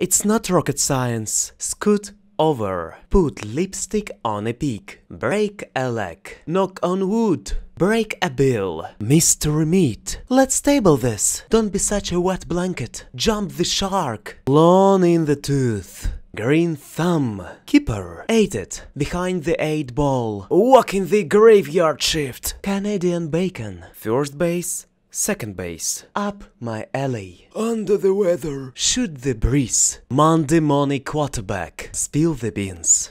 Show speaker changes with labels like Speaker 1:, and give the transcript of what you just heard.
Speaker 1: It's not rocket science. Scoot over. Put lipstick on a pig. Break a leg. Knock on wood. Break a bill. Mystery meat. Let's table this. Don't be such a wet blanket. Jump the shark. Lawn in the tooth. Green thumb. Keeper. Ate it. Behind the eight ball. Walk in the graveyard shift. Canadian bacon. First base. Second base. Up my alley. Under the weather. Shoot the breeze. Monday morning quarterback. Spill the beans.